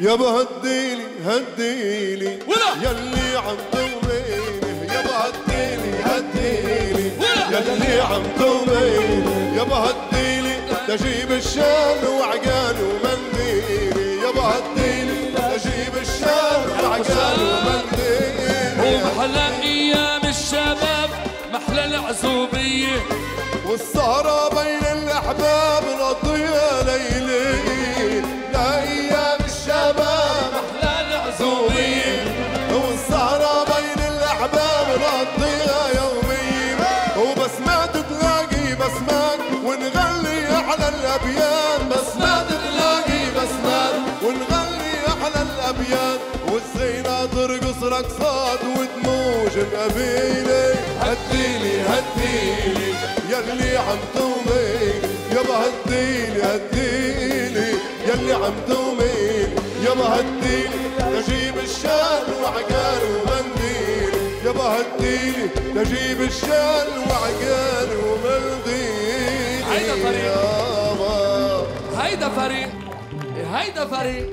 يابا هديلي هديلي. يلي عم توميني يابا هديلي هديلي. يلي عم توميني يابا هديلي تجيب الشام وعقال ومنديلي. يابا هديلي تجيب الشام وعقال ومنديلي. ومحلى أيام الشباب محلى العزوبية. والسهرة بين الأحباب نقضيها ليلي نقضيها يوميا تلاقي بسمات تلاقي والزينة ترقص رقصات وتموج بقبيلة هديلي هديلي يلي عم يابا هديلي هديلي يلي عم يابا هديلي تجيب الشال وعقال يابا هديلي تجيب الشال وعقال ومنديل هيدا فريق. هيدا فريق. هيدا فريق.